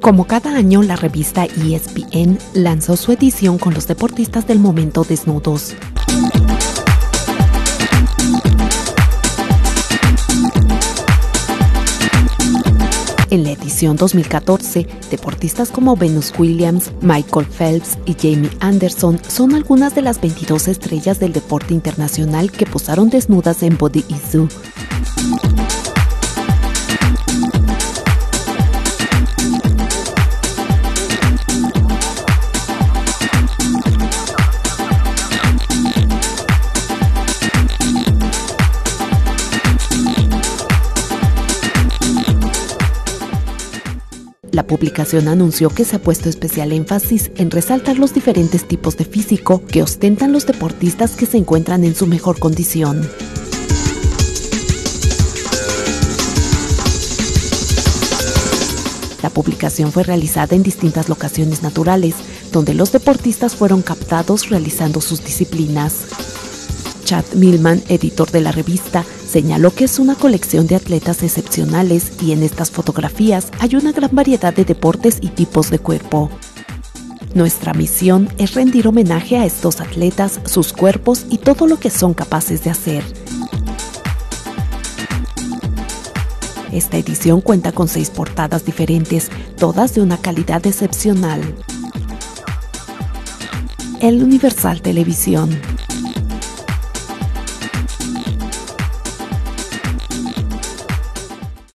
Como cada año, la revista ESPN lanzó su edición con los deportistas del momento desnudos. En la edición 2014, deportistas como Venus Williams, Michael Phelps y Jamie Anderson son algunas de las 22 estrellas del deporte internacional que posaron desnudas en Body Zoo. La publicación anunció que se ha puesto especial énfasis en resaltar los diferentes tipos de físico que ostentan los deportistas que se encuentran en su mejor condición. La publicación fue realizada en distintas locaciones naturales, donde los deportistas fueron captados realizando sus disciplinas. Chad Millman, editor de la revista, señaló que es una colección de atletas excepcionales y en estas fotografías hay una gran variedad de deportes y tipos de cuerpo. Nuestra misión es rendir homenaje a estos atletas, sus cuerpos y todo lo que son capaces de hacer. Esta edición cuenta con seis portadas diferentes, todas de una calidad excepcional. El Universal Televisión